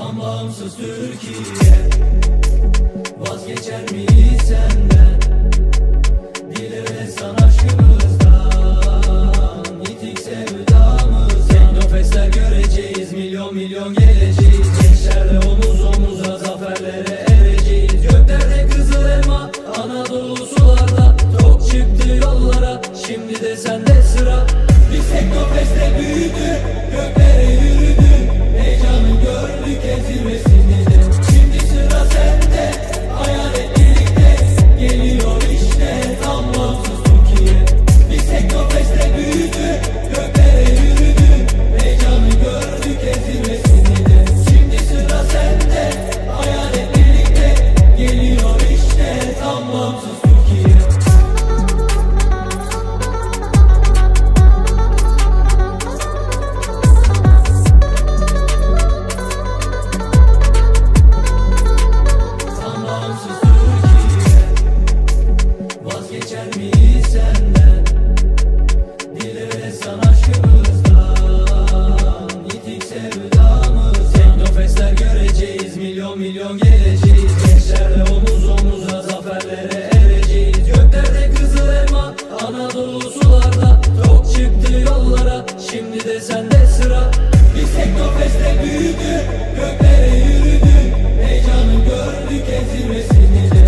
bağımsız Türkiye. Vazgeçer miyiz senden? Dile ve san aşkımızdan. Yitik sevdamız. Teknofestler göreceğiz. Milyon milyon geleceğiz. Gençlerle omuz omuza zaferlere ereceğiz. Göklerde kızıl elma Anadolu sularda. Tok çıktı yollara Şimdi de sende sıra. Biz Teknofest'te büyüdük. Göklere yürüdük Milyon geleceğiz. Gençlerle omuz omuza Zaferlere ereceğiz. Göklerde kızıl elma Anadolu sularda. Tok çıktı yollara Şimdi de sende sıra. Biz Teknofest'te büyüdük Göklere yürüdük Heyecanı gördük ezilmesini